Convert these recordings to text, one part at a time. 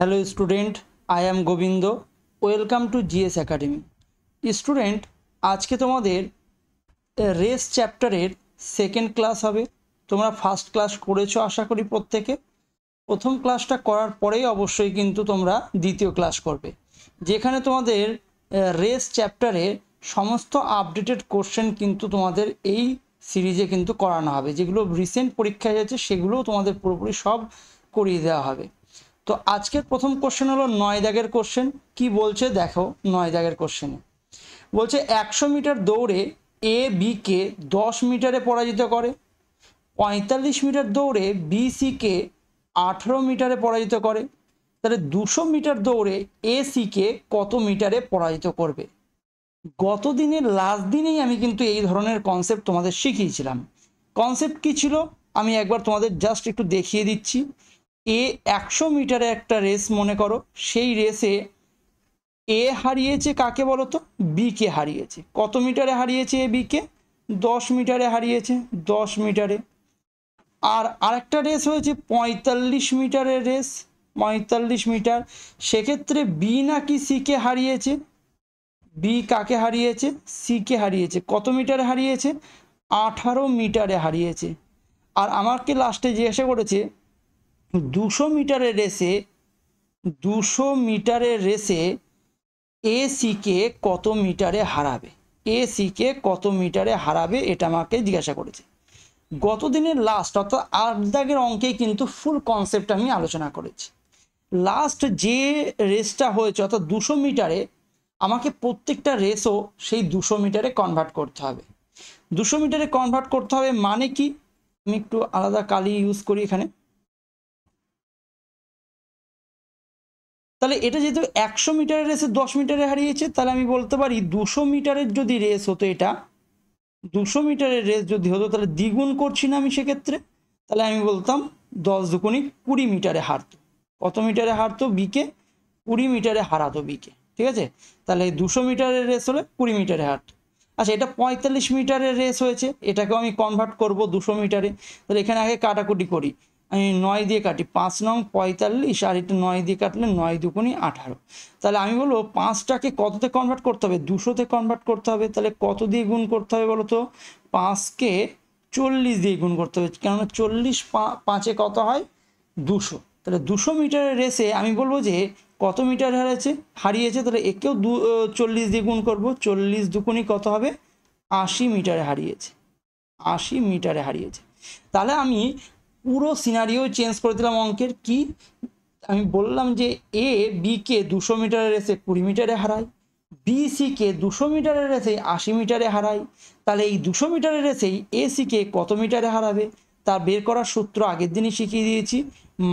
Hello student I am Gobinda welcome to GS academy student আজকে তোমাদের race চ্যাপ্টারের second class হবে। তোমরা ফার্স্ট ক্লাস করেছ আশা করি প্রত্যেকে। প্রথম ক্লাসটা করার পরেই অবশ্যই কিন্তু তোমরা দ্বিতীয় ক্লাস করবে। যেখানে তোমাদের রেস চ্যাপ্টারে সমস্ত আপডেটেড কোশ্চেন কিন্তু তোমাদের এই সিরিজে কিন্তু করানো হবে। যেগুলো রিসেন্ট পরীক্ষায় যাচ্ছে সেগুলোও তোমাদের পুরোপুরি সব করিয়ে দেওয়া হবে। তো আজকের প্রথম কোশ্চেন হলো নয় দাগের কোশ্চেন কি বলছে? দেখো, নয় দাগের কোশ্চেনে বলছে, একশো মিটার দৌড়ে এ বিকে দশ মিটারে পরাজিত করে। পঁয়তাল্লিশ মিটার দৌড়ে বি সিকে আঠেরো মিটারে পরাজিত করে। তাহলে দুশো মিটার দৌড়ে এ সিকে কত মিটারে পরাজিত করবে? গত দিনের লাস্ট দিনেই আমি কিন্তু এই ধরনের কনসেপ্ট তোমাদের শিখিয়েছিলাম। কনসেপ্ট কী ছিল? আমি একবার তোমাদের জাস্ট একটু দেখিয়ে দিচ্ছি। এ একশো মিটারে একটা রেস মনে করো, সেই রেসে এ হারিয়েছে কাকে বলো তো বিকে হারিয়েছে। কত মিটারে হারিয়েছে এ বিকে দশ মিটারে হারিয়েছে, দশ মিটারে। আর আরেকটা রেস হয়েছে, পঁয়তাল্লিশ মিটারের রেস পঁয়তাল্লিশ মিটার। সেক্ষেত্রে বি নাকি সিকে হারিয়েছে? বি কাকে হারিয়েছে? সিকে হারিয়েছে। কত মিটারে হারিয়েছে? আঠারো মিটারে হারিয়েছে। আর আমাকে লাস্টে জিজ্ঞাসা করেছে দুশো মিটারের রেসে দুশো মিটারের রেসে এ সিকে কত মিটারে হারাবে? এ সিকে কত মিটারে হারাবে এটা আমাকে জিজ্ঞাসা করেছে। গত দিনের লাস্ট অর্থাৎ আট দাগের অঙ্কেই কিন্তু ফুল কনসেপ্ট আমি আলোচনা করেছি। লাস্ট যে রেসটা হয়েছে, অর্থাৎ দুশো মিটারে, আমাকে প্রত্যেকটা রেসও সেই দুশো মিটারে কনভার্ট করতে হবে। দুশো মিটারে কনভার্ট করতে হবে মানে কি? আমি একটু আলাদা কালি ইউজ করি এখানে। তাহলে এটা যেহেতু একশো মিটারের রেসে দশ মিটারে হারিয়েছে, তাহলে আমি বলতে পারি দুশো মিটারের যদি রেস হতো এটা, দুশো মিটারের রেস যদি হতো, তাহলে দ্বিগুণ করছি না আমি সেক্ষেত্রে, তাহলে আমি বলতাম দশ দুগুণি কুড়ি মিটারে হারতো। কত মিটারে হারতো বিকে কুড়ি মিটারে হারাতো বিকে ঠিক আছে? তাহলে দুশো মিটারের রেস হলে কুড়ি মিটারে হারতো। আচ্ছা এটা পঁয়তাল্লিশ মিটারের রেস হয়েছে, এটাকেও আমি কনভার্ট করব দুশো মিটারে। তাহলে এখানে আগে কাটাকুটি করি। আমি নয় দিয়ে কাটি, পাঁচ নং পঁয়তাল্লিশ আর এটা নয় দিয়ে কাটলে নয় দুগুণি আঠারো। তাহলে আমি বলব পাঁচটাকে কততে কনভার্ট করতে হবে? দুশোতে কনভার্ট করতে হবে। তাহলে কত দিয়ে গুণ করতে হবে বলো তো পাঁচকে চল্লিশ দিয়ে গুণ করতে হবে। কেননা চল্লিশ পাঁচে কত হয়? দুশো। তাহলে দুশো মিটারের রেসে আমি বলব যে কত মিটার হারিয়েছে হারিয়েছে, তাহলে একেও দু চল্লিশ দিয়ে গুণ করব। চল্লিশ দুগুণি কত হবে? আশি মিটারে হারিয়েছে। আশি মিটারে হারিয়েছে। তাহলে আমি পুরো সিনারিও চেঞ্জ করে দিলাম অঙ্কের। কি? আমি বললাম যে এ বিকে দুশো মিটারের রেসে কুড়ি মিটারে হারায় বি সিকে দুশো মিটারের রেসে আশি মিটারে হারায় তাহলে এই দুশো মিটারের রেসেই এ সিকে কত মিটারে হারাবে? তা বের করার সূত্র আগের দিনই শিখিয়ে দিয়েছি।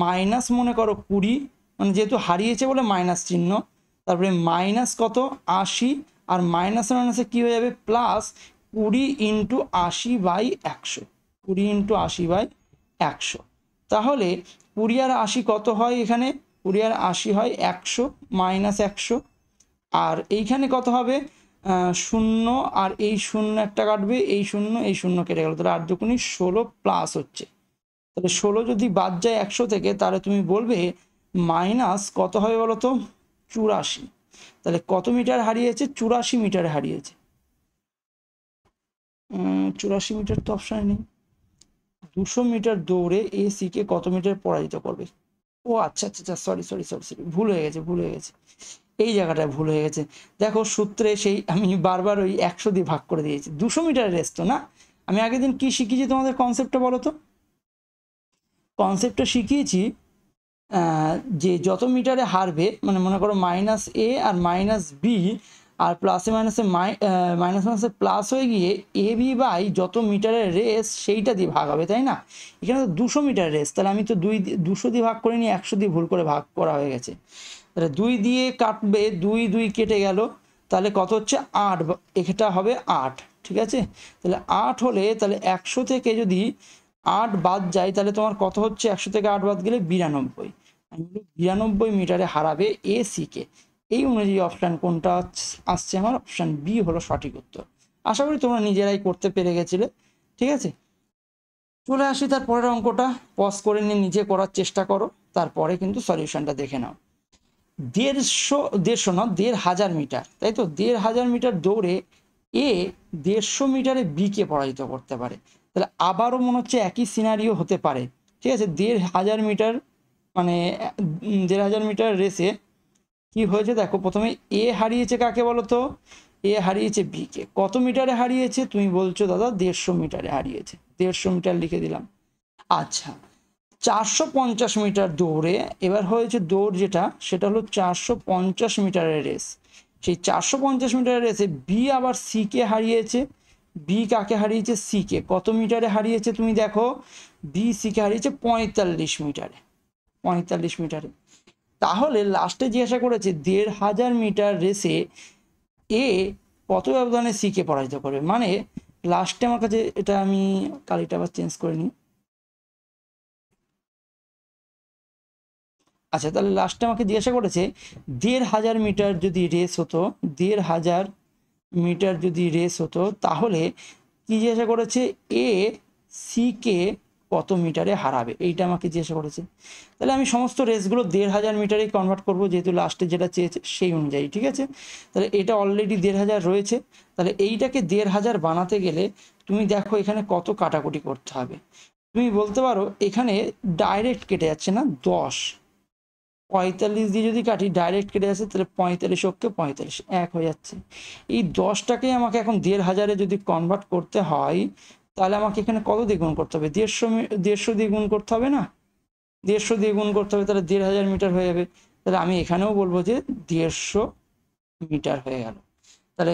মাইনাস মনে করো কুড়ি মানে যেহেতু হারিয়েছে বলে মাইনাস চিহ্ন, তারপরে মাইনাস কত? আশি। আর মাইনাস মাইনাসে কী হয়ে যাবে? প্লাস কুড়ি ইন্টু আশি বাই একশো। কুড়ি ইন্টু আশি বাই একশো। তাহলে কুড়ি আর আশি কত হয় এখানে? কুড়ি আর আশি হয় একশো মাইনাস একশো। আর এইখানে কত হবে? শূন্য। আর এই শূন্য একটা কাটবে, এই শূন্য এই শূন্য কেটে গেল। তাহলে আট দুকুনি ষোলো প্লাস হচ্ছে। তাহলে ষোলো যদি বাদ যায় একশো থেকে, তাহলে তুমি বলবে মাইনাস কত হবে বলো তো? চুরাশি। তাহলে কত মিটার হারিয়েছে? চুরাশি মিটার হারিয়েছে। চুরাশি মিটার তো অপশানে নেই। দুশো মিটার দৌড়ে এ সিকে কত মিটার পরাজিত করবে? ও আচ্ছা আচ্ছা সরি সরি সরি সরি ভুল হয়ে গেছে, ভুল হয়ে গেছে। এই জায়গাটায় ভুল হয়ে গেছে। দেখো সূত্রে সেই আমি বারবার ওই একশো দিয়ে ভাগ করে দিয়েছি। দুশো মিটার রেস তো না? আমি আগের দিন কী শিখিয়েছি তোমাদের কনসেপ্টটা বলো তো? কনসেপ্টটা শিখিয়েছি যে যত মিটারে হারবে মানে মনে করো মাইনাস এ আর মাইনাস বি আর প্লাসে মাইনাসে মাই মাইনাস মাইনাসে প্লাস হয়ে গিয়ে এ বি বাই যত মিটারের রেস সেইটা দিয়ে ভাগ হবে, তাই না? এখানে তো দুশো মিটার রেস তাহলে আমি তো দুই দুশো দিয়ে ভাগ করিনি একশো দিয়ে ভুল করে ভাগ করা হয়ে গেছে। তাহলে দুই দিয়ে কাটবে, দুই দুই কেটে গেল, তাহলে কত হচ্ছে? আট এটা হবে আট, ঠিক আছে? তাহলে আট হলে তাহলে একশো থেকে যদি আট বাদ যায়, তাহলে তোমার কত হচ্ছে? একশো থেকে আট বাদ গেলে বিরানব্বই। বিরানব্বই মিটারে হারাবে এ সিকে এই অনুযায়ী অপশান কোনটা আসছে আমার অপশান বি হলো সঠিক উত্তর। আশা করি তোমরা নিজেরাই করতে পেরে গেছিলে, ঠিক আছে? চলে আসি তার পরের অঙ্কটা। পজ করে নিয়ে নিজে করার চেষ্টা করো, তারপরে কিন্তু সলিউশনটা দেখে নাও। দেড়শো দেড়শো না, দেড় হাজার মিটার, তাই তো? দেড় হাজার মিটার দৌড়ে এ দেড়শো মিটারে বিকে পরাজিত করতে পারে। তাহলে আবারও মনে হচ্ছে একই সিনারিও হতে পারে, ঠিক আছে? দেড় হাজার মিটার মানে দেড় হাজার মিটার রেসে কি হয়েছে? দেখো, প্রথমে এ হারিয়েছে কাকে বলো তো এ হারিয়েছে বিকে কত মিটারে হারিয়েছে? তুমি বলছো, দাদা, দেড়শো মিটারে হারিয়েছে। দেড়শো মিটার লিখে দিলাম। আচ্ছা চারশো পঞ্চাশ মিটার দৌড়ে এবার হয়েছে দৌড় যেটা, সেটা হলো চারশো পঞ্চাশ মিটারের রেস। সেই চারশো পঞ্চাশ মিটারের রেসে বি আবার সিকে হারিয়েছে? বি কাকে হারিয়েছে? সিকে কত মিটারে হারিয়েছে তুমি দেখো? বি সিকে হারিয়েছে পঁয়তাল্লিশ মিটারে। পঁয়তাল্লিশ মিটারে। তাহলে লাস্টে জিজ্ঞাসা করেছে, দেড় হাজার মিটার রেসে এ কত ব্যবধানে সিকে পরাজিত করবে? মানে লাস্টে আমার কাছে এটা আমি কালিটা আবার চেঞ্জ করে নিই। আচ্ছা তাহলে লাস্টে আমাকে জিজ্ঞাসা করেছে, দেড় হাজার মিটার যদি রেস হতো, দেড় হাজার মিটার যদি রেস হতো, তাহলে কি জিজ্ঞাসা করেছে? এ সিকে কত মিটারে হারাবে, এইটা আমাকে জিজ্ঞাসা করেছে। তাহলে আমি সমস্ত রেসগুলো দেড় হাজার মিটারেই কনভার্ট করব, যেহেতু লাস্টে যেটা চেয়েছে সেই অনুযায়ী, ঠিক আছে? তাহলে এটা অলরেডি দেড় হাজার রয়েছে। তাহলে এইটাকে দেড় হাজার বানাতে গেলে তুমি দেখো এখানে কত কাটাকুটি করতে হবে। তুমি বলতে পারো এখানে ডাইরেক্ট কেটে যাচ্ছে না, দশ। পঁয়তাল্লিশ দিয়ে যদি কাটি ডাইরেক্ট কেটে যাচ্ছে তাহলে পঁয়তাল্লিশ অক্ষে পঁয়তাল্লিশ, এক হয়ে যাচ্ছে। এই দশটাকে আমাকে এখন দেড় হাজারে যদি কনভার্ট করতে হয় তাহলে আমাকে এখানে কত দিয়ে গুণ করতে হবে? দেড়শো দেড়শো দিয়ে গুণ করতে হবে না? দেড়শো দিয়ে গুণ করতে হবে, তাহলে দেড় হাজার মিটার হয়ে যাবে। তাহলে আমি এখানেও বলব যে দেড়শো মিটার হয়ে গেল। তাহলে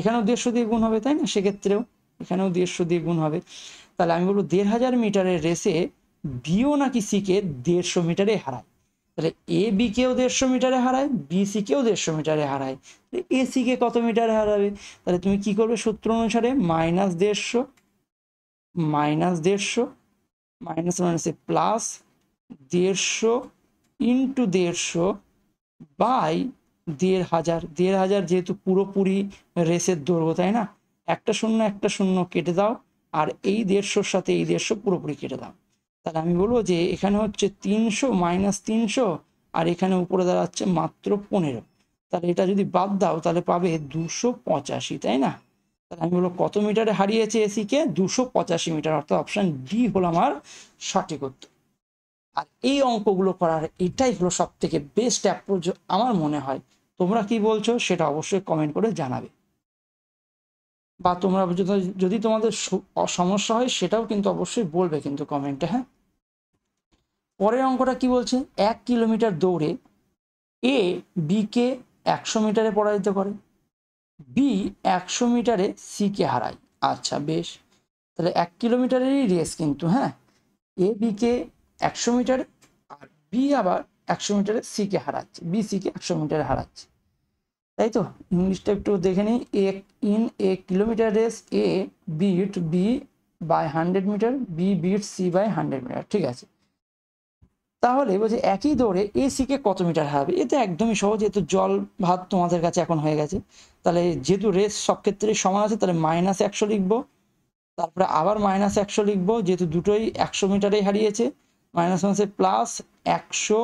এখানেও দেড়শো দিয়ে গুণ হবে, তাই না? সেক্ষেত্রেও এখানেও দেড়শো দিয়ে গুণ হবে। তাহলে আমি বলব দেড় হাজার মিটারের রেসে বিও নাকি সিকে দেড়শো মিটারে হারায়। তাহলে এ বিকেও দেড়শো মিটারে হারায়, বি সিকেও দেড়শো মিটারে হারায়। এ সিকে কত মিটারে হারাবে? তাহলে তুমি কি করবে সূত্র অনুসারে? মাইনাস দেড়শো মাইনাস দেড়শো মাইনাস মাইনাসে প্লাস দেড়শো ইন্টু দেড়শো বাই দেড় হাজার দেড় হাজার যেহেতু পুরোপুরি রেসের দৌড়বো তাই না? একটা শূন্য একটা শূন্য কেটে দাও আর এই দেড়শোর সাথে এই দেড়শো পুরোপুরি কেটে দাও। তাহলে আমি বলব যে এখানে হচ্ছে তিনশো মাইনাস তিনশো আর এখানে উপরে দাঁড়াচ্ছে মাত্র পনেরো। তাহলে এটা যদি বাদ দাও তাহলে পাবে দুশো পঁচাশি, তাই না? তাহলে আমি বলব, কত মিটারে হারিয়েছে এসিকে দুশো পঁচাশি মিটার অর্থাৎ অপশান ডি হলো আমার সঠিক উত্তর। আর এই অঙ্কগুলো করার এটাই হলো সব থেকে বেস্ট অ্যাপ্রোচ আমার মনে হয়। তোমরা কি বলছো সেটা অবশ্যই কমেন্ট করে জানাবে। বা তোমরা যদি- তোমাদের সমস্যা হয় সেটাও কিন্তু অবশ্যই বলবে কিন্তু কমেন্টে হ্যাঁ? পরের অঙ্কটা কি বলছে? এক কিলোমিটার দৌড়ে এ বিকে একশো মিটারে পরাজিত করে। বি একশো মিটারে সিকে হারায়। আচ্ছা বেশ। তাহলে এক কিলোমিটারেরই রেস কিন্তু হ্যাঁ? এ বিকে একশো মিটারে আর বি আবার একশো মিটারে সিকে হারাচ্ছে। বি সিকে একশো মিটারে হারাচ্ছে। তাই তো? ইংলিশটা একটু দেখে নিই। A in a kilometre race A beat B by hundred metre B beat C by hundred metre ঠিক আছে। তাহলে বলছে একই দৌড়ে এ সিকে কত মিটার হারাবে? এতে একদমই সহজ, এ তো জল ভাত তোমাদের কাছে এখন হয়ে গেছে। তাহলে যেহেতু রেস সব ক্ষেত্রেই সমান আছে, তাহলে মাইনাস একশো লিখব। তারপরে আবার মাইনাস একশো লিখব, যেহেতু দুটোই একশো মিটারেই হারিয়েছে। মাইনাস মাইনাসে প্লাস একশো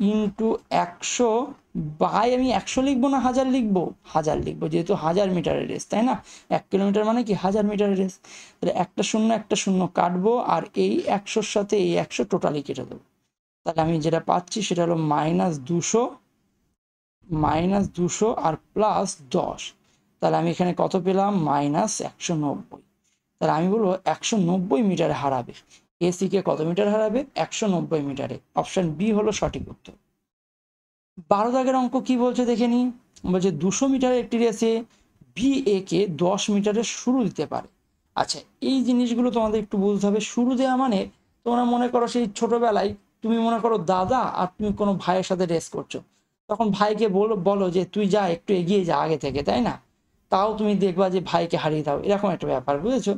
ইন্টু একশো বাই আমি একশো লিখব না হাজার লিখব? হাজার লিখব, যেহেতু হাজার মিটারের রেস তাই না? এক কিলোমিটার মানে কি? হাজার মিটারের রেস তাহলে একটা শূন্য একটা শূন্য কাটবো, আর এই একশোর সাথে এই একশো টোটালি কেটে দেবো। তাহলে আমি যেটা পাচ্ছি সেটা হলো মাইনাস দুশো মাইনাস দুশো আর প্লাস দশ। তাহলে আমি এখানে কত পেলাম? মাইনাস একশো নব্বই। তাহলে আমি বলব একশো নব্বই মিটারে হারাবে। এসিকে কত মিটার হারাবে? একশো নব্বই মিটারে। অপশন বি হলো সঠিক উত্তর। বারো দাগের অঙ্ক কি বলছে দেখে নিই। বলছে দুশো মিটারের একটি রেসে বি এ কে দশ মিটারের শুরু দিতে পারে। আচ্ছা এই জিনিসগুলো তোমাদের একটু বুঝতে হবে। শুরু দেওয়া মানে তোমরা মনে করো সেই ছোটবেলায় তুমি মনে করো দাদা আর তুমি কোনো ভাইয়ের সাথে রেস করছ। তখন ভাইকে বলো বলো যে তুই যা, একটু এগিয়ে যা আগে থেকে, তাই না? তাও তুমি দেখবা যে ভাইকে হারিয়ে দাও, এরকম একটা ব্যাপার, বুঝেছ?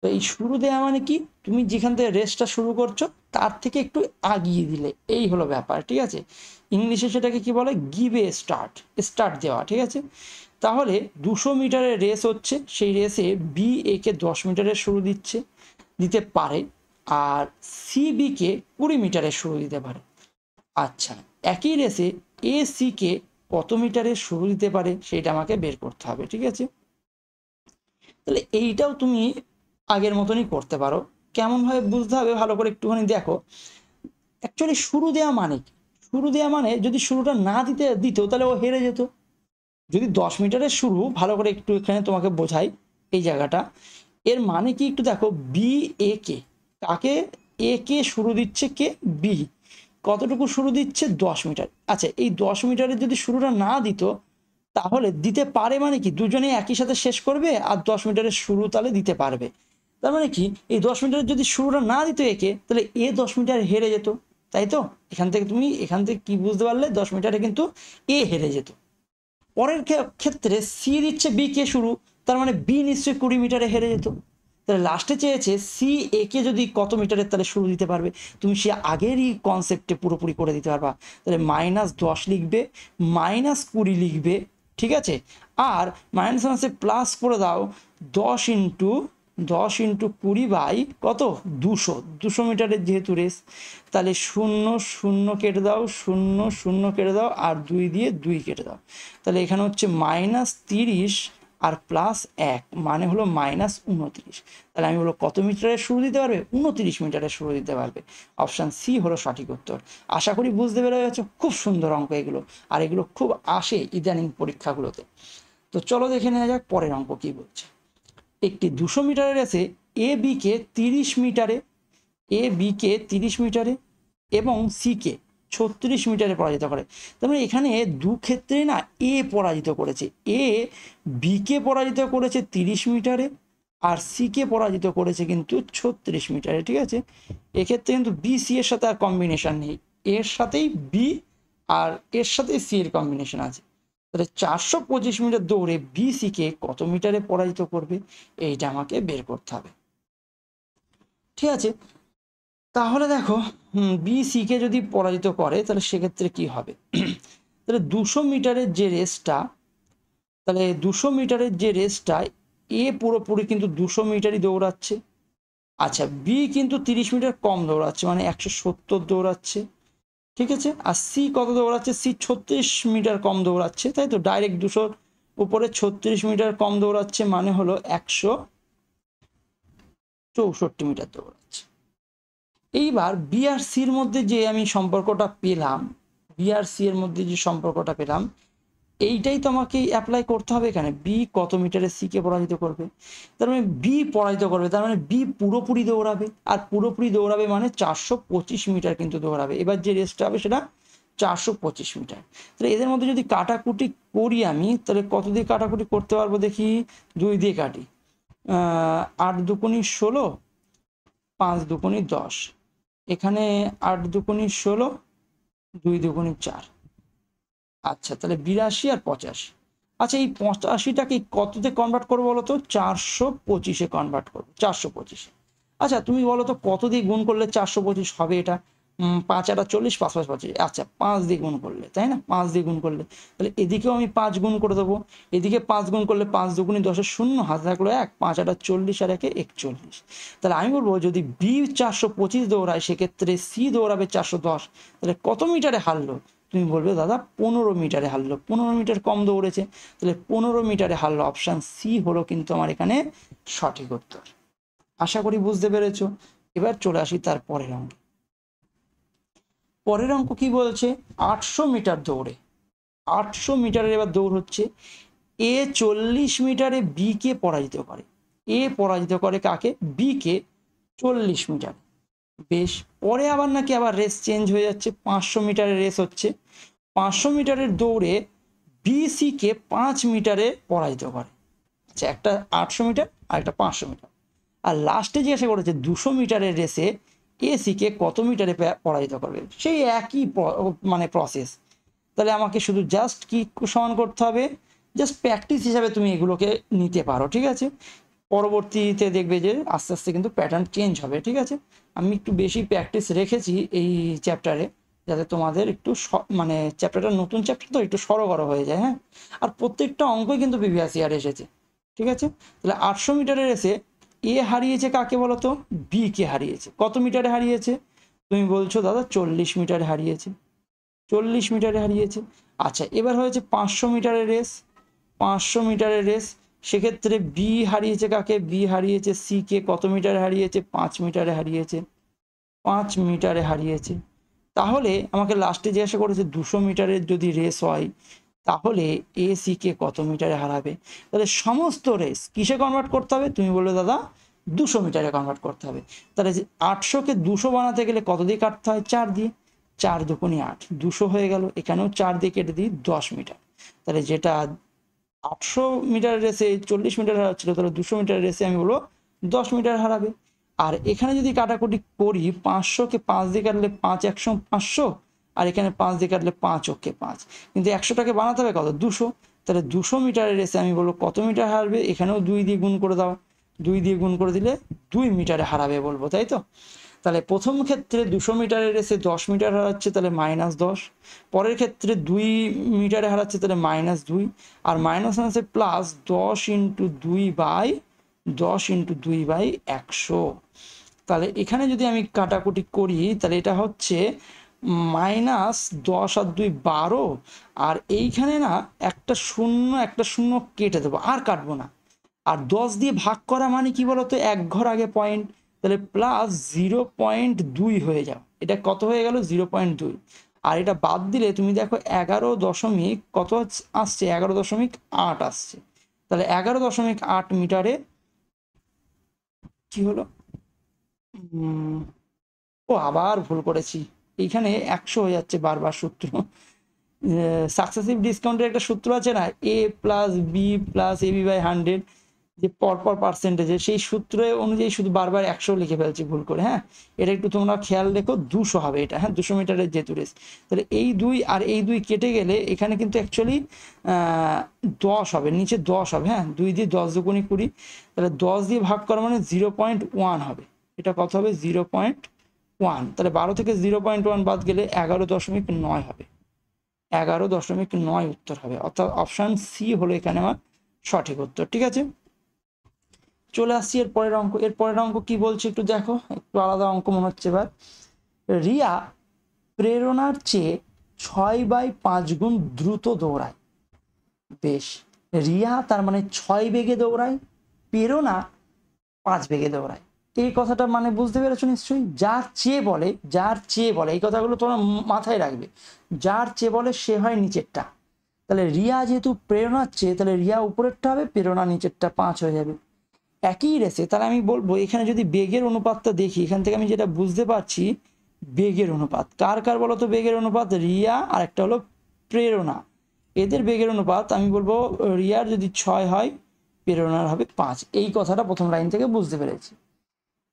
তো এই শুরু দেওয়া মানে কি? তুমি যেখান থেকে রেসটা শুরু করছ, তার থেকে একটু আগিয়ে দিলে, এই হলো ব্যাপার, ঠিক আছে? ইংলিশে সেটাকে কি বলে? গিভ এ স্টার্ট স্টার্ট দেওয়া, ঠিক আছে? তাহলে দুশো মিটারের রেস হচ্ছে, সেই রেসে বি একে দশ মিটারের শুরু দিচ্ছে, দিতে পারে। আর সি বিকে কুড়ি মিটারের শুরু দিতে পারে। আচ্ছা একই রেসে এ সিকে কত মিটারে শুরু দিতে পারে সেটা আমাকে বের করতে হবে, ঠিক আছে? তাহলে এইটাও তুমি আগের মতনই করতে পারো। কেমনভাবে বুঝতে হবে ভালো করে একটুখানি দেখো। অ্যাকচুয়ালি শুরু দেওয়া মানে কি? শুরু দেওয়া মানে যদি শুরুটা না দিতে, দিত তাহলে ও হেরে যেত। যদি দশ মিটারের শুরু, ভালো করে একটু এখানে তোমাকে বোঝাই এই জায়গাটা। এর মানে কি একটু দেখো বি এ কে কাকে এ, কে শুরু দিচ্ছে কে? বি। কতটুকু শুরু দিচ্ছে? দশ মিটার। আচ্ছা এই দশ মিটারের যদি শুরুটা না দিত, তাহলে দিতে পারে মানে কি? দুজনে একই সাথে শেষ করবে আর দশ মিটারের শুরু তাহলে দিতে পারবে। তার মানে কি? এই দশ মিটারের যদি শুরুটা না দিত একে তাহলে এ দশ মিটার হেরে যেত, তাই তো? এখান থেকে তুমি এখান থেকে কি বুঝতে পারলে? দশ মিটারে কিন্তু এ হেরে যেত। পরের ক্ষেত্রে সি দিচ্ছে বি কে শুরু, তার মানে বি নিশ্চয়ই কুড়ি মিটারে হেরে যেত। তাহলে লাস্টে চেয়েছে সি এ কে যদি কত মিটারের তাহলে শুরু দিতে পারবে, তুমি সে আগেরই কনসেপ্টে পুরোপুরি করে দিতে পারবা। তাহলে মাইনাস দশ লিখবে মাইনাস কুড়ি লিখবে, ঠিক আছে? আর মাইনাস মাইনাসে প্লাস করে দাও, দশ ইন্টু দশ ইন্টু কুড়ি বাই কত? দুশো। দুশো মিটারের যেহেতু রেস তাহলে শূন্য শূন্য কেটে দাও, শূন্য শূন্য কেটে দাও, আর দুই দিয়ে দুই কেটে দাও। তাহলে এখানে হচ্ছে মাইনাস তিরিশ আর প্লাস এক মানে হলো মাইনাস উনত্রিশ। তাহলে আমি বলব কত মিটারে শুরু দিতে পারবে? উনত্রিশ মিটারে শুরু দিতে পারবে। অপশান সি হলো সঠিক উত্তর। আশা করি বুঝতে পেরে গেছো, খুব সুন্দর অঙ্ক এগুলো। আর এগুলো খুব আসে ইদানিং পরীক্ষাগুলোতে। তো চলো দেখে নেওয়া যাক পরের অঙ্ক কী বলছে। একটি দুশো মিটারের রেসে এ বিকে তিরিশ মিটারে এ বিকে তিরিশ মিটারে এবং সিকে ছত্রিশ মিটারে পরাজিত করে। তার মানে এখানে দু ক্ষেত্রেই না এ পরাজিত করেছে। এ বিকে পরাজিত করেছে তিরিশ মিটারে আর সিকে পরাজিত করেছে কিন্তু ছত্রিশ মিটারে, ঠিক আছে? এক্ষেত্রে কিন্তু বি সি এর সাথে আর কম্বিনেশন নেই। এর সাথেই বি আর এর সাথে সি এর কম্বিনেশন আছে। তাহলে চারশো পঁচিশ মিটার দৌড়ে বি সিকে কত মিটারে পরাজিত করবে? এইটা আমাকে বের করতে হবে। ঠিক আছে? তাহলে দেখো বি সিকে যদি পরাজিত করে, তাহলে সেক্ষেত্রে কি হবে? তাহলে দুশো মিটারের যে রেসটা, তাহলে দুশো মিটারের যে রেসটা এ পুরোপুরি কিন্তু দুশো মিটারই দৌড়াচ্ছে। আচ্ছা বি কিন্তু তিরিশ মিটার কম দৌড়াচ্ছে মানে একশো সত্তর দৌড়াচ্ছে। ঠিক আছে? আর সি কত দৌড়াচ্ছে? সি ছত্রিশ মিটার কম দৌড়াচ্ছে, তাই তো? ডাইরেক্ট দুশোর উপরে ছত্রিশ মিটার কম দৌড়াচ্ছে মানে হলো একশো চৌষট্টি মিটার দৌড়াচ্ছে। এইবার বিআরসির মধ্যে যে আমি সম্পর্কটা পেলাম বিআরসি এর মধ্যে যে সম্পর্কটা পেলাম, এইটাই তো আমাকে অ্যাপ্লাই করতে হবে এখানে। বি কত মিটারে সিকে পরাজিত করবে? তার মানে বি পরাজিত করবে, তার মানে বি পুরোপুরি দৌড়াবে, আর পুরোপুরি দৌড়াবে মানে চারশো পঁচিশ মিটার কিন্তু দৌড়াবে। এবার যে রেসটা হবে সেটা চারশো পঁচিশ মিটার তাহলে এদের মধ্যে যদি কাটাকুটি করি আমি, তাহলে কত দিয়ে কাটাকুটি করতে পারব দেখি? দুই দিয়ে কাটি। আট দুকুনি ষোলো, পাঁচ দুকুনি দশ। এখানে আট দুকুনি ষোলো, দুই দুগুণি চার। আচ্ছা তাহলে বিরাশি আর পঁচাশি। আচ্ছা এই পঁচাশিটাকে কততে কনভার্ট করব বলো তো? চারশো পঁচিশে কনভার্ট করব, চারশো পঁচিশে। আচ্ছা তুমি বলো তো কত দিয়ে গুণ করলে চারশো পঁচিশ হবে এটা? পাঁচ আটা চল্লিশ, পাঁচ পাঁচ পঁচিশ আচ্ছা পাঁচ দিয়ে গুণ করলে, তাই না? পাঁচ দিয়ে গুণ করলে। তাহলে এদিকেও আমি পাঁচ গুণ করে দেবো। এদিকে পাঁচ গুণ করলে পাঁচ দুগুণি দশের শূন্য, হাতে থাকল এক, পাঁচ আটা চল্লিশ আর একে একচল্লিশ। তাহলে আমি বলব, যদি বি চারশো পঁচিশ দৌড়ায়, সেক্ষেত্রে সি দৌড়াবে চারশো দশ। তাহলে কত মিটারে হারলো? তুমি বলবে, দাদা, পনেরো মিটারে হারলো। পনেরো মিটার কম দৌড়েছে। তাহলে পনেরো মিটারে হারলো অপশান সি হলো কিন্তু আমার এখানে সঠিক উত্তর। আশা করি বুঝতে পেরেছ। এবার চলে আসি তার পরের অঙ্কে। পরের অঙ্ক কি বলছে? আটশো মিটার দৌড়ে। আটশো মিটারের এবার দৌড় হচ্ছে। এ চল্লিশ মিটারে বি কে পরাজিত করে। এ পরাজিত করে কাকে? বি কে চল্লিশ মিটার। বেশ, পরে আবার নাকি আবার রেস চেঞ্জ হয়ে যাচ্ছে। পাঁচশো মিটারের রেস হচ্ছে। পাঁচশো মিটারের দৌড়ে বিসিকে পাঁচ মিটারে পরাজিত করে। আচ্ছা একটা আটশো মিটার আর একটা পাঁচশো মিটার। আর লাস্টে জিজ্ঞাসা করেছে, দুশো মিটারের রেসে এসিকে কত মিটারে পরাজিত করবে? সেই একই মানে প্রসেস তাহলে আমাকে শুধু জাস্ট কি সমান করতে হবে? জাস্ট প্র্যাকটিস হিসাবে তুমি এগুলোকে নিতে পারো, ঠিক আছে? পরবর্তীতে দেখবে যে আস্তে আস্তে কিন্তু প্যাটার্ন চেঞ্জ হবে, ঠিক আছে? আমি একটু বেশি প্র্যাকটিস রেখেছি এই চ্যাপ্টারে যাতে তোমাদের একটু মানে চ্যাপ্টারটা নতুন চ্যাপ্টার তো একটু সরগর হয়ে যায় হ্যাঁ? আর প্রত্যেকটা অঙ্কই কিন্তু প্রিভিয়াস ইয়ার এসেছে, ঠিক আছে? তাহলে আটশো মিটারের এসে এ হারিয়েছে কাকে বলতো? বি কে হারিয়েছে। কত মিটারে হারিয়েছে? তুমি বলছো, দাদা, চল্লিশ মিটারে হারিয়েছে। চল্লিশ মিটারে হারিয়েছে। আচ্ছা এবার হয়েছে পাঁচশো মিটারের রেস। পাঁচশো মিটারের রেস। সেক্ষেত্রে বি হারিয়েছে কাকে? বি হারিয়েছে সি কে। কত মিটারে হারিয়েছে? পাঁচ মিটারে হারিয়েছে। পাঁচ মিটারে হারিয়েছে। তাহলে আমাকে লাস্টে জিজ্ঞাসা করেছে, দুশো মিটারের যদি রেস হয় তাহলে এ সি কে কত মিটারে হারাবে? তাহলে সমস্ত রেস কিসে কনভার্ট করতে হবে? তুমি বললে, দাদা, দুশো মিটারে কনভার্ট করতে হবে। তাহলে আটশোকে দুশো বানাতে গেলে কত দিয়ে কাটতে হয়? চার দিয়ে। চার দুকুনি আট। দুশো হয়ে গেল। এখানেও চার দিয়ে কেটে দিই, দশ মিটার। তাহলে যেটা আটশো মিটার রেসে চল্লিশ মিটার হারাচ্ছিল তাহলে দুশো মিটার রেসে আমি বলব, দশ মিটার হারাবে। আর এখানে যদি কাটাকুটি করি পাঁচশোকে পাঁচ দিয়ে কাটলে পাঁচ একশো পাঁচশো আর এখানে পাঁচ দিয়ে কাটলে পাঁচ, ওকে পাঁচ। কিন্তু একশোটাকে বানাতে হবে কত? দুশো। তাহলে দুশো মিটারের রেসে আমি বলব কত মিটার হারবে? এখানেও দুই দিয়ে গুণ করে দাও। দুই দিয়ে গুণ করে দিলে দুই মিটারে হারাবে বলব, তাই তো? তাহলে প্রথম ক্ষেত্রে দুশো মিটারের রেসে দশ মিটার হারাচ্ছে, তাহলে মাইনাস দশ। পরের ক্ষেত্রে দুই মিটারে হারাচ্ছে, তাহলে মাইনাস দুই। আর মাইনাস মাইনাসে প্লাস দশ ইন্টু দুই বাই, দশ ইন্টু দুই বাই একশো। তাহলে এখানে যদি আমি কাটাকুটি করি, তাহলে এটা হচ্ছে মাইনাস দশ আর দুই বারো, আর এইখানে না একটা শূন্য একটা শূন্য কেটে দেবো, আর কাটবো না। আর দশ দিয়ে ভাগ করা মানে কি বলতো? এক ঘর আগে পয়েন্ট তাহলে প্লাস জিরো পয়েন্ট দুই হয়ে যাও এটা কত হয়ে গেল? জিরো পয়েন্ট দুই। আর এটা বাদ দিলে তুমি দেখো এগারো দশমিক কত আসছে? এগারো দশমিক আট আসছে। তাহলে এগারো দশমিক আট মিটারে কি হলো? ও আবার ভুল করেছি। এইখানে একশো হয়ে যাচ্ছে বারবার সূত্র। সাকসেসিভ ডিসকাউন্টের একটা সূত্র আছে না? A plus B plus A B by hundred যে পরপর পার্সেন্টেজে সেই সূত্রে অনুযায়ী শুধু বারবার একশো লিখে ফেলছি ভুল করে হ্যাঁ? এটা একটু তোমরা খেয়াল রেখো, দুশো হবে এটা হ্যাঁ? দুশো মিটারের যেহেতু রেস তাহলে এই দুই আর এই দুই কেটে গেলে এখানে কিন্তু অ্যাকচুয়ালি দশ হবে, নিচে দশ হবে হ্যাঁ? দুই দিয়ে দশ দুগুণি কুড়ি, তাহলে দশ দিয়ে ভাগ করা মানে জিরো পয়েন্ট ওয়ান হবে। এটা কত হবে? জিরো পয়েন্ট ওয়ান তাহলে বারো থেকে জিরো পয়েন্ট ওয়ান বাদ গেলে এগারো দশমিক নয় হবে। এগারো দশমিক নয় উত্তর হবে। অর্থাৎ অপশান সি হলো এখানে আমার সঠিক উত্তর, ঠিক আছে? চলে আসছি এর পরের অঙ্ক। এর পরের অঙ্ক কি বলছে একটু দেখো, একটু আলাদা অঙ্ক মনে হচ্ছে এবার। রিয়া প্রেরণার চেয়ে ছয় বাই পাঁচ গুণ দ্রুত দৌড়ায়। বেশ, রিয়া তার মানে ছয় বেগে দৌড়ায়, প্রেরণা পাঁচ বেগে দৌড়ায়। এই কথাটা মানে বুঝতে পেরেছ নিশ্চয়ই? যার চেয়ে বলে, যার চেয়ে বলে, এই কথাগুলো তোমরা মাথায় রাখবে। যার চেয়ে বলে সে হয় নিচেরটা। তাহলে রিয়া যেহেতু প্রেরণার চেয়ে, তাহলে রিয়া উপরেরটা হবে, প্রেরণা নিচেরটা পাঁচ হয়ে যাবে। একই রেসে, তাহলে আমি বলব, এখানে যদি বেগের অনুপাতটা দেখি, এখান থেকে আমি যেটা বুঝতে পারছি, বেগের অনুপাত। কার কার বলতো বেগের অনুপাত? রিয়া, আর একটা হলো প্রেরণা। এদের বেগের অনুপাত, আমি বলব, রিয়ার যদি ছয় হয়, প্রেরণার হবে পাঁচ। এই কথাটা প্রথম লাইন থেকে বুঝতে পেরেছি।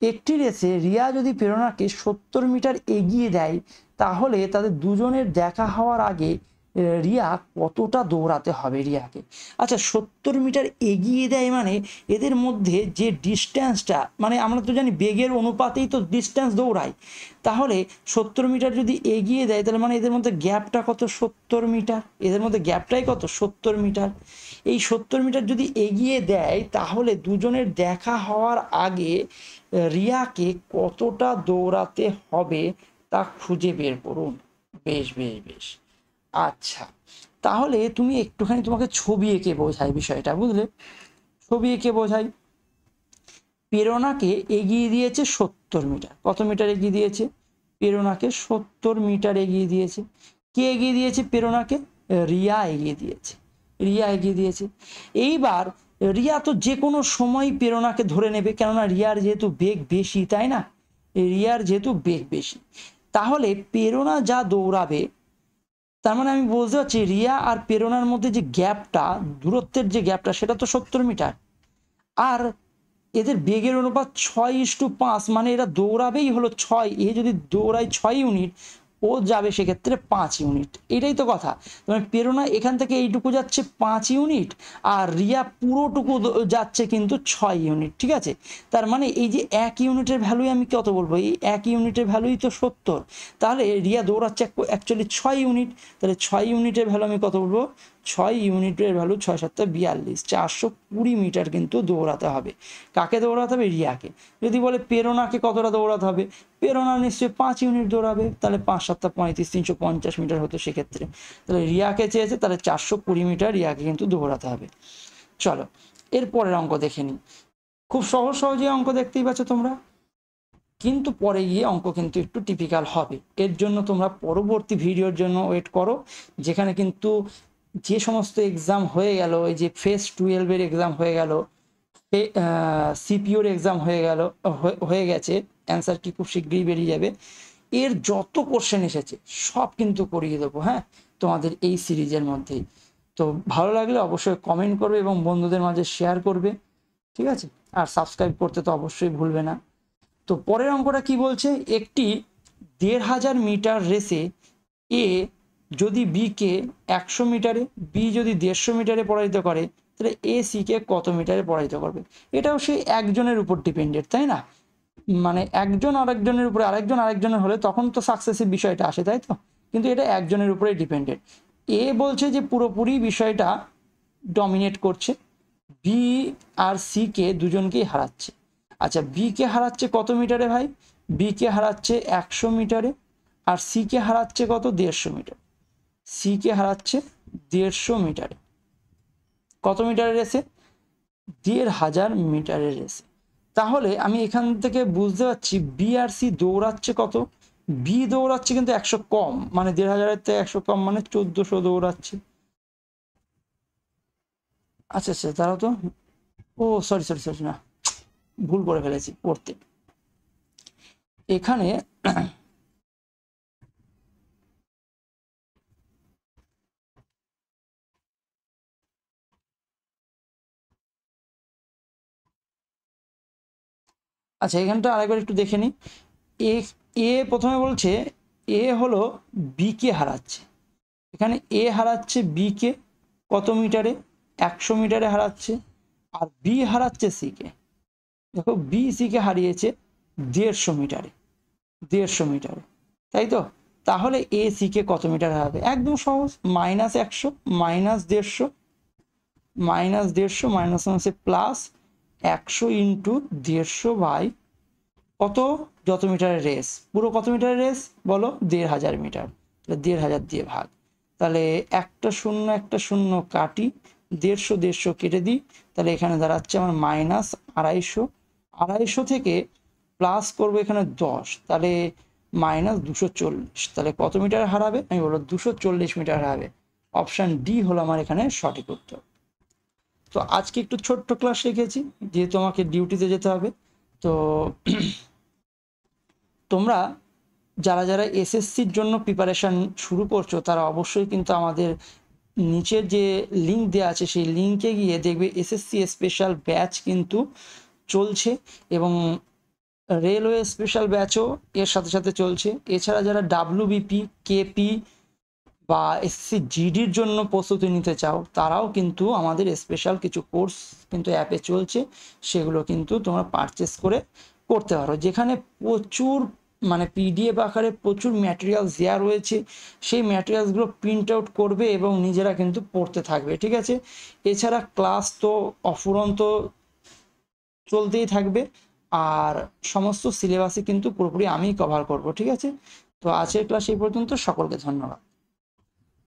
একটি রেসে রিয়া যদি প্রেরণাকে সত্তর মিটার এগিয়ে দেয়, তাহলে তাদের দুজনের দেখা হওয়ার আগে রিয়া কতটা দৌড়াতে হবে রিয়াকে? আচ্ছা সত্তর মিটার এগিয়ে দেয় মানে এদের মধ্যে যে ডিস্ট্যান্সটা মানে আমরা তো জানি বেগের অনুপাতেই তো ডিস্ট্যান্স দৌড়ায়। তাহলে সত্তর মিটার যদি এগিয়ে দেয়, তাহলে মানে এদের মধ্যে গ্যাপটা কত? সত্তর মিটার। এদের মধ্যে গ্যাপটাই কত? সত্তর মিটার। এই সত্তর মিটার যদি এগিয়ে দেয়, তাহলে দুজনের দেখা হওয়ার আগে রিয়াকে কতটা দৌড়াতে হবে তা খুঁজে বের করুন। বেশ বেশ বেশ। আচ্ছা তাহলে তুমি একটুখানি তোমাকে ছবি এঁকে বোঝাই বিষয়টা, বুঝলে? ছবি এঁকে বোঝাই। প্রেরণাকে এগিয়ে দিয়েছে সত্তর মিটার। কত মিটার এগিয়ে দিয়েছে? প্রেরণাকে সত্তর মিটার এগিয়ে দিয়েছে। কে এগিয়ে দিয়েছে প্রেরণাকে? রিয়া এগিয়ে দিয়েছে। রিয়া এগিয়ে দিয়েছে। এইবার রিয়া তো যে কোনো সময় প্রেরণাকে ধরে নেবে, কেননা রিয়ার যেহেতু বেগ বেশি, তাই না? রিয়ার যেহেতু বেগ বেশি। তাহলে প্রেরণা যা দৌড়াবে তার মানে আমি বলতে পারছি রিয়া আর প্রেরণার মধ্যে যে গ্যাপটা, দূরত্বের যে গ্যাপটা, সেটা তো সত্তর মিটার। আর এদের বেগের অনুপাত ছয় ইস টু পাঁচ মানে এরা দৌড়াবেই হলো ছয়, এ যদি দৌড়ায় ছয় ইউনিট ও যাবে সেক্ষেত্রে পাঁচ ইউনিট। এটাই তো কথা। মানে প্রেরণা এখান থেকে এইটুকু যাচ্ছে পাঁচ ইউনিট আর রিয়া পুরোটুকু যাচ্ছে কিন্তু ছয় ইউনিট, ঠিক আছে? তার মানে এই যে এক ইউনিটের ভ্যালুই আমি কত বলব? এই এক ইউনিটের ভ্যালুই তো সত্তর। তাহলে রিয়া দৌড়াচ্ছে অ্যাকচুয়ালি ছয় ইউনিট। তাহলে ছয় ইউনিটের ভ্যালু আমি কত বলব? ছয় ইউনিটের ভ্যালু ছয় সাতটা বিয়াল্লিশ, চারশো কুড়ি মিটার কিন্তু দৌড়াতে হবে। কাকে দৌড়াতে হবে? রিয়াকে। যদি বলে প্রেরণাকে কতটা দৌড়াতে হবে? প্রেরণা নিশ্চয়ই পাঁচ ইউনিট দৌড়াবে, তাহলে পাঁচ সাতটা পঁয়ত্রিশ, তিনশো পঞ্চাশ মিটার হতো সেক্ষেত্রে। তাহলে রিয়াকে চেয়েছে, তাহলে চারশো কুড়ি মিটার রিয়াকে কিন্তু দৌড়াতে হবে। চলো এরপরের অঙ্ক দেখে নিই। খুব সহজ সহজে অঙ্ক দেখতেই পাচ্ছ তোমরা। কিন্তু পরে গিয়ে অঙ্ক কিন্তু একটু টিপিক্যাল হবে। এর জন্য তোমরা পরবর্তী ভিডিওর জন্য ওয়েট করো, যেখানে কিন্তু যে সমস্ত এক্সাম হয়ে গেল এই যে ফেস টুয়েলভের এক্সাম হয়ে গেল সিপিওর এক্সাম হয়ে গেল, হয়ে গেছে অ্যান্সার কি খুব শীঘ্রই বেরিয়ে যাবে। এর যত কোশ্চেন এসেছে, সব কিন্তু করিয়ে দেবো হ্যাঁ তোমাদের এই সিরিজের মধ্যেই তো ভালো লাগলে অবশ্যই কমেন্ট করবে এবং বন্ধুদের মাঝে শেয়ার করবে, ঠিক আছে? আর সাবস্ক্রাইব করতে তো অবশ্যই ভুলবে না। তো পরের অঙ্কটা কি বলছে? একটি দেড় হাজার মিটার রেসে এ যদি বিকে একশো মিটারে বি যদি দেড়শো মিটারে পরাজিত করে, তাহলে এ সিকে কত মিটারে পরাজিত করবে? এটাও সেই একজনের উপর ডিপেন্ডেড তাই না? মানে একজন আরেকজনের উপরে, আরেকজন আরেকজনের হলে তখন তো সাকসেসিভ বিষয়টা আসে, তাই তো? কিন্তু এটা একজনের উপরে ডিপেন্ডেড এ বলছে যে পুরোপুরি বিষয়টা ডমিনেট করছে বি আর সি কে দুজনকেই হারাচ্ছে। আচ্ছা বি কে হারাচ্ছে কত মিটারে ভাই? বি কে হারাচ্ছে একশো মিটারে, আর সি কে হারাচ্ছে কত? দেড়শো মিটার। সি কে হারাচ্ছে দেড়শো মিটারে। কত মিটারের রেসে? দেড় হাজার মিটারের রেসে। তাহলে আমি এখান থেকে বুঝতে পারছি বি আর সি দৌড়াচ্ছে কত? বি দৌড়াচ্ছে কিন্তু একশো কম মানে দেড় হাজারের থেকে একশো কম মানে চোদ্দোশো দৌড়াচ্ছে। আচ্ছা আচ্ছা তারা তো, ও সরি সরি সরি না, ভুল করে ফেলেছি, পড়তে। এখানে আচ্ছা এখানটা আরেকবার একটু দেখে নিই। এ এ প্রথমে বলছে, এ হলো বি কে হারাচ্ছে। এখানে এ হারাচ্ছে বি কে কত মিটারে? একশো মিটারে হারাচ্ছে। আর বি হারাচ্ছে সি কে দেখো বি সি কে হারিয়েছে দেড়শো মিটারে। দেড়শো মিটারে। তাই তো? তাহলে এ সিকে কত মিটার হারাবে? একদম সহজ। মাইনাস একশো, মাইনাস দেড়শো মাইনাস দেড়শো, মাইনাস মাইনাসে প্লাস একশো ইন্টু দেড়শো বাই কত? যত মিটারের রেস। পুরো কত মিটারের রেস? বলো, দেড় হাজার মিটার। দেড় হাজার দিয়ে ভাগ। তাহলে একটা শূন্য একটা শূন্য কাটি, দেড়শো দেড়শো কেটে দিই। তাহলে এখানে দাঁড়াচ্ছে আমার মাইনাস আড়াইশো। আড়াইশো থেকে প্লাস করব এখানে দশ। তাহলে মাইনাস দুশো চল্লিশ। তাহলে কত মিটার হারাবে? আমি বলব দুশো চল্লিশ মিটার হারাবে। অপশান ডি হলো আমার এখানে সঠিক উত্তর। তো আজকে একটু ছোট্ট ক্লাস রেখেছি যেহেতু আমাকে ডিউটিতে যেতে হবে। তো তোমরা যারা যারা এসএসসির জন্য প্রিপারেশান শুরু করছ, তারা অবশ্যই কিন্তু আমাদের নিচের যে লিঙ্ক দেওয়া আছে, সেই লিঙ্কে গিয়ে দেখবে এসএসসি স্পেশাল ব্যাচ কিন্তু চলছে এবং রেলওয়ে স্পেশাল ব্যাচও এর সাথে সাথে চলছে। এছাড়া যারা ডাব্লিউবিপি কেপি বা এসসি জিডির জন্য প্রস্তুতি নিতে চাও, তারাও কিন্তু আমাদের স্পেশাল কিছু কোর্স কিন্তু অ্যাপে চলছে, সেগুলো কিন্তু তোমরা পারচেস করে করতে পারো। যেখানে প্রচুর মানে পিডিএফ আকারে প্রচুর ম্যাটেরিয়ালস দেওয়া রয়েছে, সেই ম্যাটেরিয়ালসগুলো প্রিন্ট আউট করবে এবং নিজেরা কিন্তু পড়তে থাকবে, ঠিক আছে? এছাড়া ক্লাস তো অফুরন্ত চলতেই থাকবে, আর সমস্ত সিলেবাসই কিন্তু পুরোপুরি আমিই কভার করব, ঠিক আছে? তো আজকের ক্লাস এই পর্যন্ত, সকলকে ধন্যবাদ।